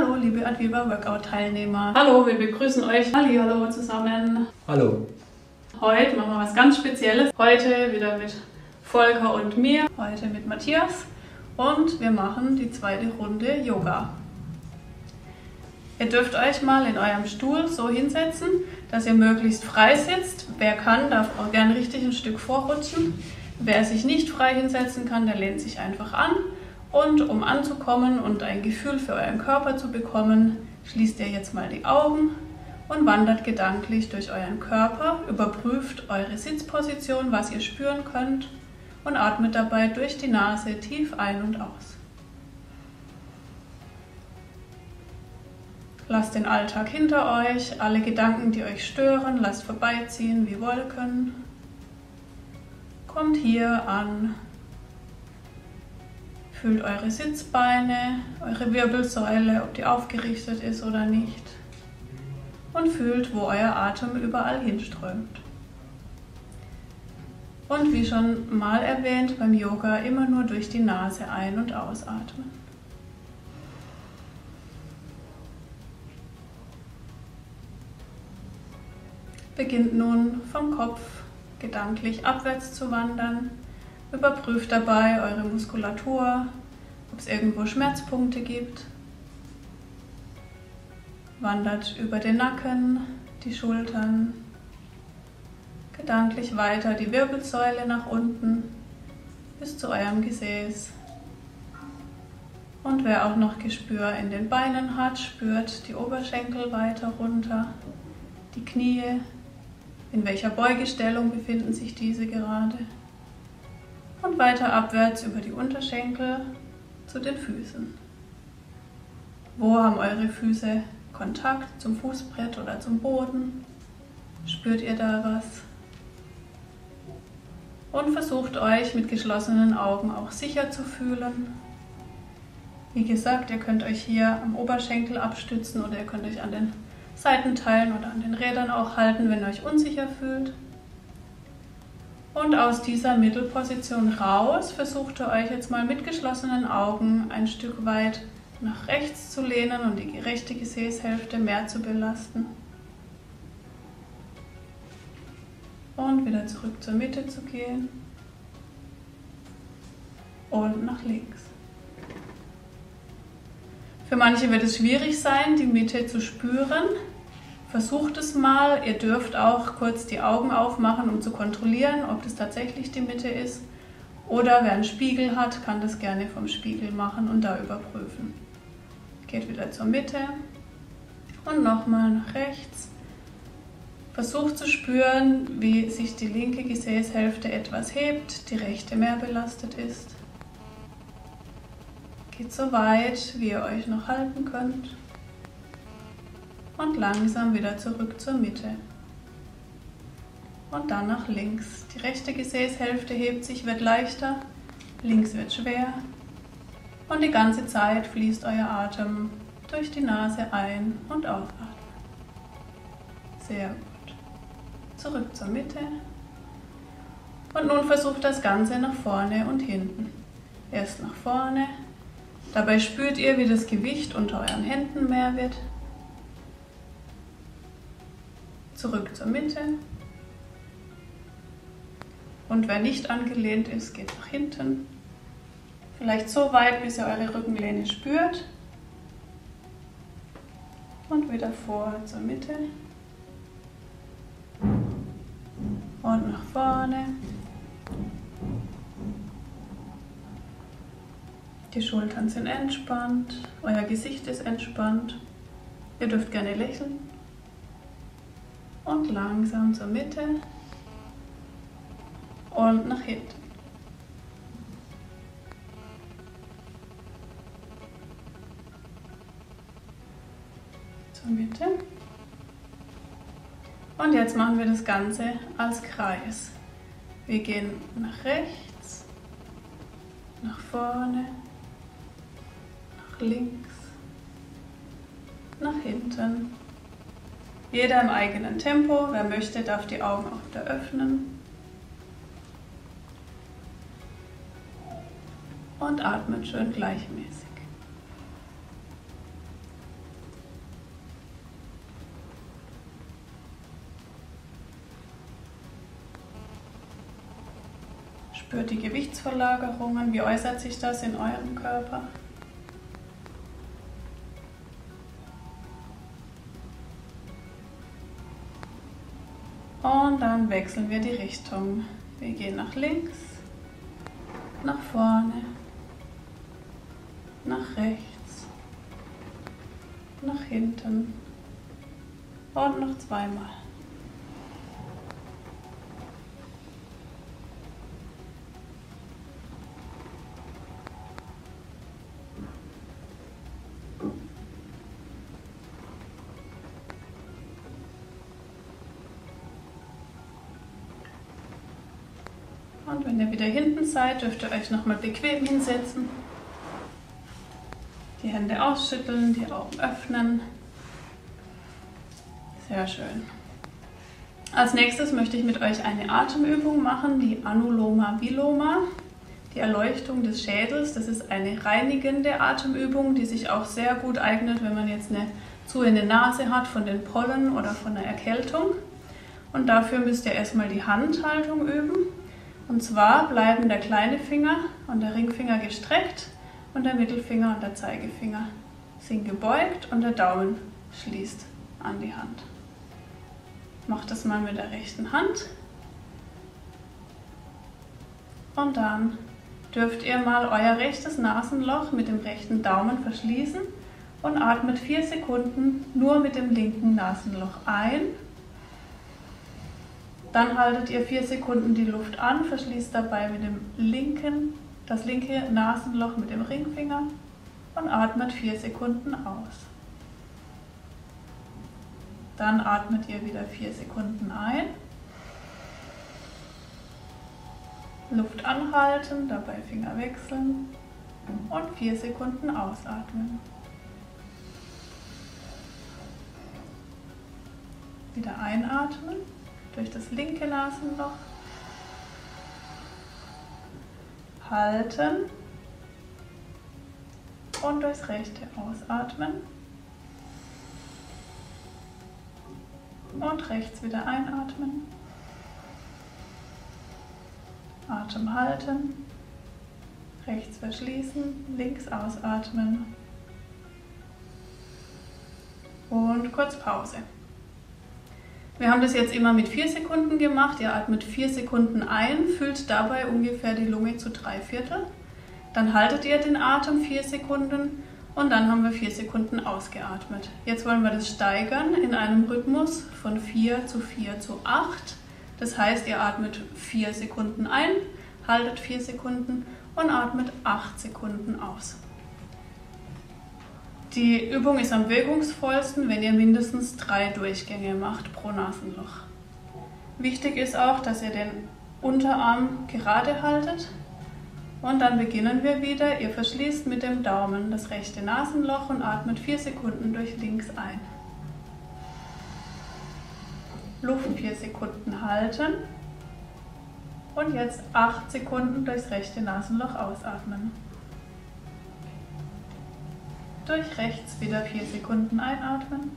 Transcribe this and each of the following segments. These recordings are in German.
Hallo, liebe Adviva Workout-Teilnehmer. Hallo, wir begrüßen euch. Hallo zusammen. Hallo. Heute machen wir was ganz Spezielles. Heute wieder mit Volker und mir. Heute mit Matthias. Und wir machen die zweite Runde Yoga. Ihr dürft euch mal in eurem Stuhl so hinsetzen, dass ihr möglichst frei sitzt. Wer kann, darf auch gern richtig ein Stück vorrutschen. Wer sich nicht frei hinsetzen kann, der lehnt sich einfach an. Und um anzukommen und ein Gefühl für euren Körper zu bekommen, schließt ihr jetzt mal die Augen und wandert gedanklich durch euren Körper, überprüft eure Sitzposition, was ihr spüren könnt und atmet dabei durch die Nase tief ein und aus. Lasst den Alltag hinter euch, alle Gedanken, die euch stören, lasst vorbeiziehen wie Wolken. Kommt hier an, fühlt eure Sitzbeine, eure Wirbelsäule, ob die aufgerichtet ist oder nicht. Und fühlt, wo euer Atem überall hinströmt. Und wie schon mal erwähnt, beim Yoga immer nur durch die Nase ein- und ausatmen. Beginnt nun vom Kopf gedanklich abwärts zu wandern. Überprüft dabei eure Muskulatur, es irgendwo Schmerzpunkte gibt. Wandert über den Nacken, die Schultern, gedanklich weiter die Wirbelsäule nach unten bis zu eurem Gesäß. Und wer auch noch Gespür in den Beinen hat, spürt die Oberschenkel weiter runter, die Knie, in welcher Beugestellung befinden sich diese gerade. Und weiter abwärts über die Unterschenkel zu den Füßen. Wo haben eure Füße Kontakt zum Fußbrett oder zum Boden? Spürt ihr da was? Und versucht euch mit geschlossenen Augen auch sicher zu fühlen. Wie gesagt, ihr könnt euch hier am Oberschenkel abstützen oder ihr könnt euch an den Seitenteilen oder an den Rädern auch halten, wenn ihr euch unsicher fühlt. Und aus dieser Mittelposition raus versucht ihr euch jetzt mal mit geschlossenen Augen ein Stück weit nach rechts zu lehnen und die rechte Gesäßhälfte mehr zu belasten. Und wieder zurück zur Mitte zu gehen. Und nach links. Für manche wird es schwierig sein, die Mitte zu spüren. Versucht es mal. Ihr dürft auch kurz die Augen aufmachen, um zu kontrollieren, ob das tatsächlich die Mitte ist. Oder wer einen Spiegel hat, kann das gerne vom Spiegel machen und da überprüfen. Geht wieder zur Mitte und nochmal nach rechts. Versucht zu spüren, wie sich die linke Gesäßhälfte etwas hebt, die rechte mehr belastet ist. Geht so weit, wie ihr euch noch halten könnt. Und langsam wieder zurück zur Mitte. Und dann nach links. Die rechte Gesäßhälfte hebt sich, wird leichter, links wird schwer. Und die ganze Zeit fließt euer Atem durch die Nase ein- und ausatmen. Sehr gut. Zurück zur Mitte. Und nun versucht das Ganze nach vorne und hinten. Erst nach vorne. Dabei spürt ihr, wie das Gewicht unter euren Händen mehr wird. Zurück zur Mitte. Und wer nicht angelehnt ist, geht nach hinten. Vielleicht so weit, bis ihr eure Rückenlehne spürt. Und wieder vor zur Mitte. Und nach vorne. Die Schultern sind entspannt, euer Gesicht ist entspannt. Ihr dürft gerne lächeln. Und langsam zur Mitte und nach hinten. Zur Mitte. Und jetzt machen wir das Ganze als Kreis. Wir gehen nach rechts, nach vorne, nach links, nach hinten. Jeder im eigenen Tempo. Wer möchte, darf die Augen auch wieder öffnen. Und atmet schön gleichmäßig. Spürt die Gewichtsverlagerungen. Wie äußert sich das in eurem Körper? Dann wechseln wir die Richtung. Wir gehen nach links, nach vorne, nach rechts, nach hinten und noch zweimal. Wenn ihr wieder hinten seid, dürft ihr euch nochmal bequem hinsetzen. Die Hände ausschütteln, die Augen öffnen. Sehr schön. Als nächstes möchte ich mit euch eine Atemübung machen, die Anuloma Viloma, die Erleuchtung des Schädels. Das ist eine reinigende Atemübung, die sich auch sehr gut eignet, wenn man jetzt eine zu in der Nase hat von den Pollen oder von der Erkältung. Und dafür müsst ihr erstmal die Handhaltung üben. Und zwar bleiben der kleine Finger und der Ringfinger gestreckt und der Mittelfinger und der Zeigefinger sind gebeugt und der Daumen schließt an die Hand. Macht das mal mit der rechten Hand. Und dann dürft ihr mal euer rechtes Nasenloch mit dem rechten Daumen verschließen und atmet vier Sekunden nur mit dem linken Nasenloch ein dann haltet ihr vier Sekunden die Luft an, verschließt dabei mit dem linken, das linke Nasenloch mit dem Ringfinger und atmet vier Sekunden aus. Dann atmet ihr wieder vier Sekunden ein. Luft anhalten, dabei Finger wechseln und vier Sekunden ausatmen. Wieder einatmen durch das linke Nasenloch. Halten und durchs rechte ausatmen. Und rechts wieder einatmen. Atem halten. Rechts verschließen, links ausatmen. Und kurz Pause. Wir haben das jetzt immer mit vier Sekunden gemacht. Ihr atmet vier Sekunden ein, füllt dabei ungefähr die Lunge zu drei Viertel. Dann haltet ihr den Atem vier Sekunden und dann haben wir vier Sekunden ausgeatmet. Jetzt wollen wir das steigern in einem Rhythmus von 4 zu 4 zu 8. Das heißt, ihr atmet vier Sekunden ein, haltet vier Sekunden und atmet acht Sekunden aus. Die Übung ist am wirkungsvollsten, wenn ihr mindestens drei Durchgänge macht pro Nasenloch. Wichtig ist auch, dass ihr den Unterarm gerade haltet. Und dann beginnen wir wieder. Ihr verschließt mit dem Daumen das rechte Nasenloch und atmet vier Sekunden durch links ein. Luft vier Sekunden halten. Und jetzt acht Sekunden durchs rechte Nasenloch ausatmen durch rechts wieder 4 Sekunden einatmen.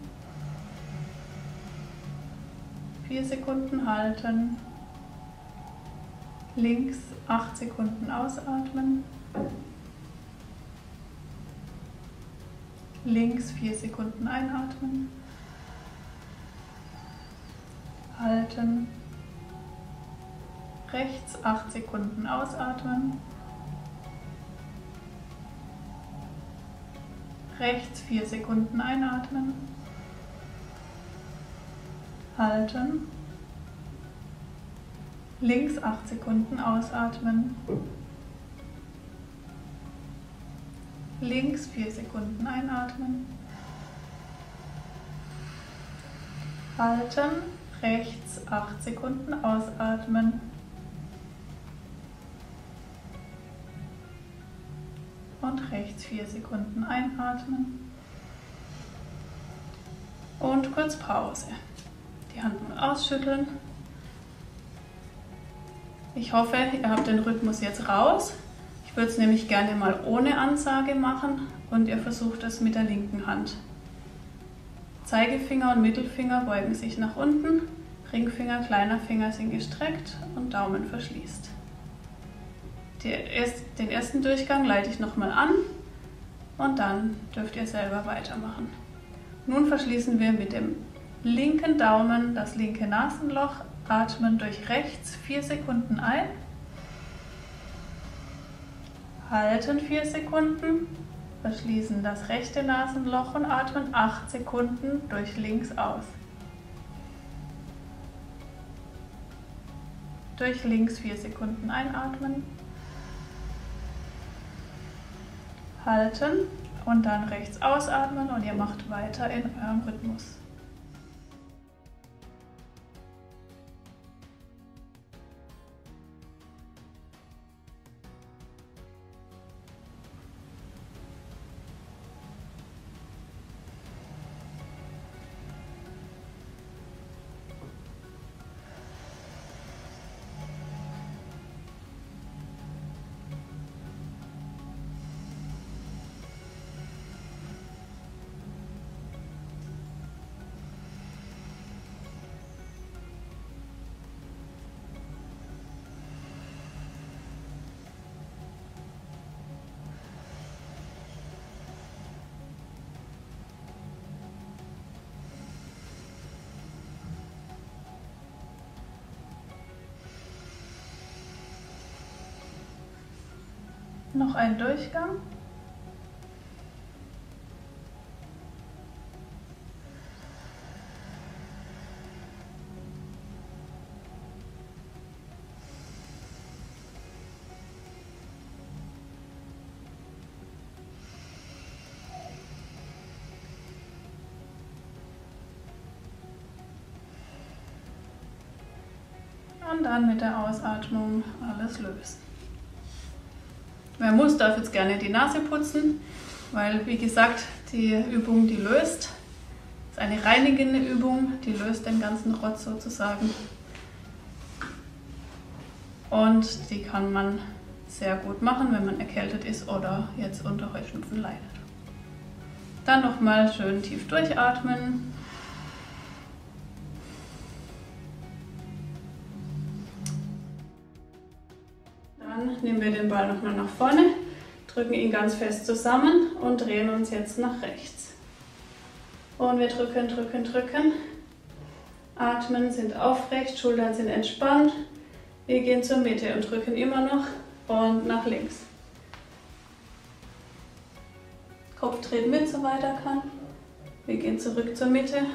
4 Sekunden halten. Links 8 Sekunden ausatmen. Links 4 Sekunden einatmen. Halten. Rechts 8 Sekunden ausatmen. Rechts 4 Sekunden einatmen. Halten. Links 8 Sekunden ausatmen. Links 4 Sekunden einatmen. Halten. Rechts 8 Sekunden ausatmen. Und rechts 4 Sekunden einatmen. Und kurz Pause. Die Hand mal ausschütteln. Ich hoffe, ihr habt den Rhythmus jetzt raus. Ich würde es nämlich gerne mal ohne Ansage machen und ihr versucht es mit der linken Hand. Zeigefinger und Mittelfinger beugen sich nach unten, Ringfinger, kleiner Finger sind gestreckt und Daumen verschließt. Den ersten Durchgang leite ich nochmal an und dann dürft ihr selber weitermachen. Nun verschließen wir mit dem linken Daumen das linke Nasenloch, atmen durch rechts 4 Sekunden ein, halten 4 Sekunden, verschließen das rechte Nasenloch und atmen 8 Sekunden durch links aus. Durch links 4 Sekunden einatmen, halten und dann rechts ausatmen und ihr macht weiter in eurem Rhythmus. Noch ein Durchgang. Und dann mit der Ausatmung alles lösen. Wer muss, darf jetzt gerne die Nase putzen, weil wie gesagt, die Übung, die löst. ist eine reinigende Übung, die löst den ganzen Rotz sozusagen. Und die kann man sehr gut machen, wenn man erkältet ist oder jetzt unter Heuschnupfen leidet. Dann nochmal schön tief durchatmen. Nehmen wir den Ball nochmal nach vorne, drücken ihn ganz fest zusammen und drehen uns jetzt nach rechts. Und wir drücken, drücken, drücken. Atmen, sind aufrecht, Schultern sind entspannt. Wir gehen zur Mitte und drücken immer noch und nach links. Kopf dreht mit, soweit er kann. Wir gehen zurück zur Mitte,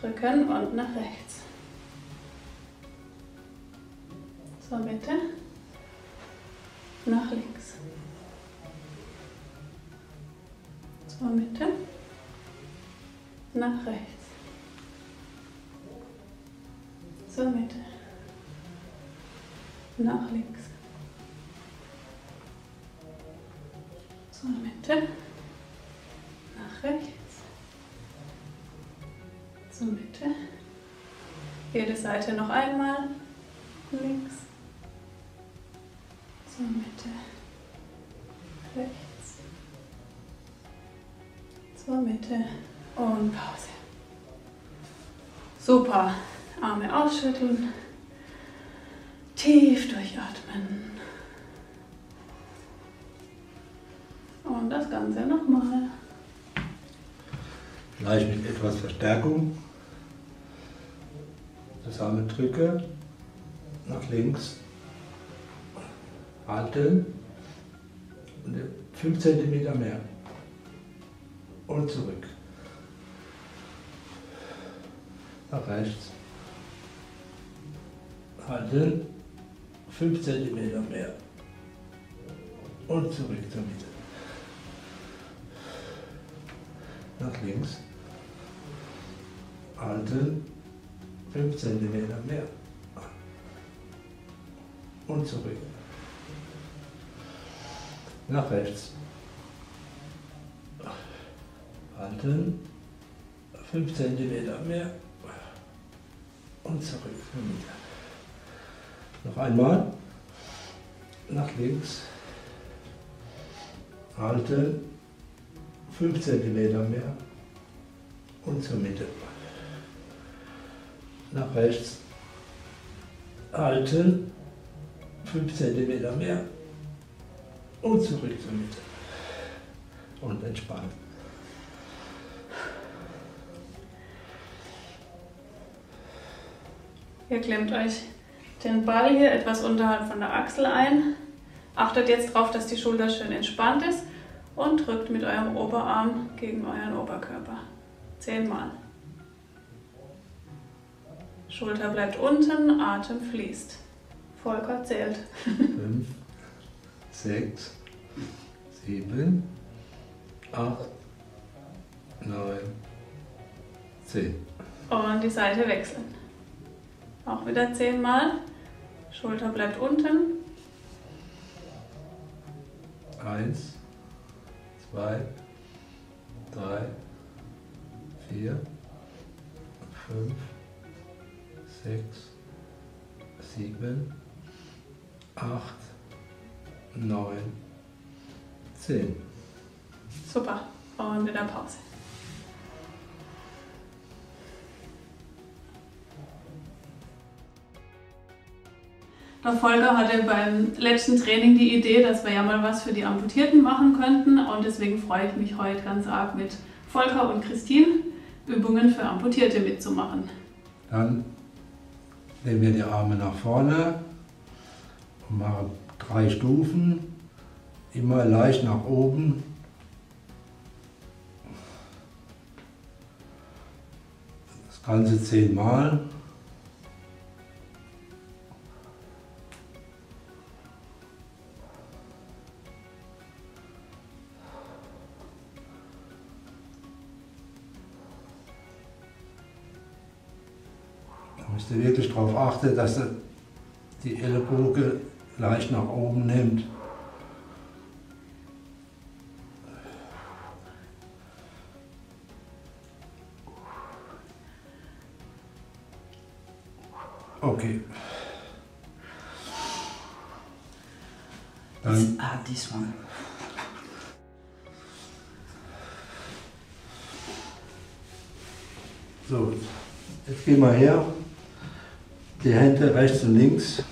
drücken und nach rechts. Zur Mitte nach links. Zur Mitte, nach rechts. Zur Mitte, nach links. Zur Mitte, nach rechts. Zur Mitte. Jede Seite noch einmal. Links Mitte und Pause. Super, Arme ausschütteln, tief durchatmen. Und das Ganze nochmal. Vielleicht mit etwas Verstärkung. Zusammendrücke, nach links, halten und 5 cm mehr und zurück. Nach rechts. Halten 5 cm mehr und zurück zur Mitte. Nach links. Halten 5 cm mehr und zurück nach rechts. Halten, 5 cm mehr und zurück. Noch einmal, nach links, halten, 5 cm mehr und zur Mitte. Nach rechts, halten, 5 cm mehr und zurück zur Mitte. Und entspannen. Ihr klemmt euch den Ball hier etwas unterhalb von der Achsel ein. Achtet jetzt darauf, dass die Schulter schön entspannt ist und drückt mit eurem Oberarm gegen euren Oberkörper. Zehnmal. Schulter bleibt unten, Atem fließt. Volker zählt. 5, 6, 7, 8, 9, 10. Und die Seite wechseln. Auch wieder zehnmal. Schulter bleibt unten. 1, 2, 3, 4, 5, 6, 7, 8, 9, 10. Super. Und wieder Pause. Volker hatte beim letzten Training die Idee, dass wir ja mal was für die Amputierten machen könnten. Und deswegen freue ich mich heute ganz arg mit Volker und Christine Übungen für Amputierte mitzumachen. Dann nehmen wir die Arme nach vorne und machen drei Stufen, immer leicht nach oben. Das Ganze zehnmal. Achten, dass ihr die Ellenbogen leicht nach oben nimmt. Okay. Dann Ah, this one. So, jetzt gehen wir her. Die Hände rechts und links.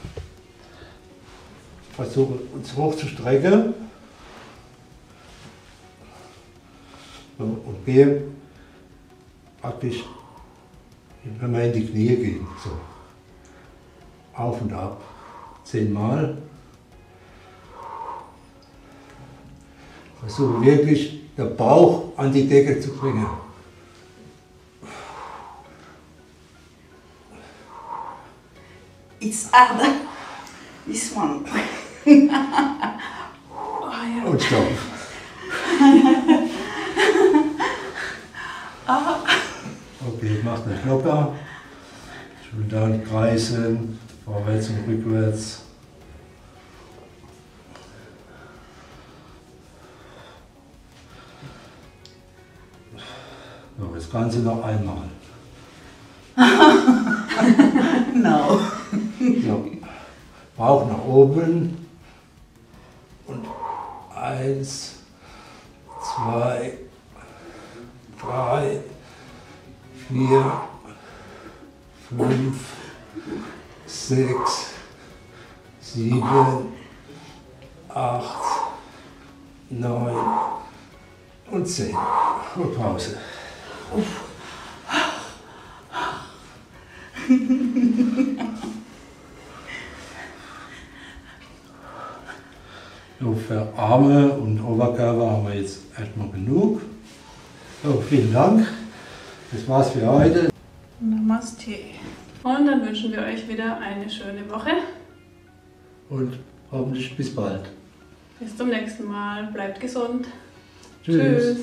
Versuchen uns hochzustrecken. Und gehen praktisch, wenn wir in die Knie gehen. So. Auf und ab. Zehnmal. Versuchen wirklich den Bauch an die Decke zu bringen. It's harder. This one. Oh. Und stopp. Okay, macht nicht locker. Schultern kreisen, vorwärts und rückwärts. So, das Ganze noch einmal. No. So. Bauch nach oben. Und eins, zwei, drei, vier, fünf, sechs, sieben, acht, neun und zehn. Und Pause. So, für Arme und Oberkörper haben wir jetzt erstmal genug. So, vielen Dank. Das war's für heute. Namaste. Und dann wünschen wir euch wieder eine schöne Woche. Und hoffentlich bis bald. Bis zum nächsten Mal. Bleibt gesund. Tschüss. Tschüss.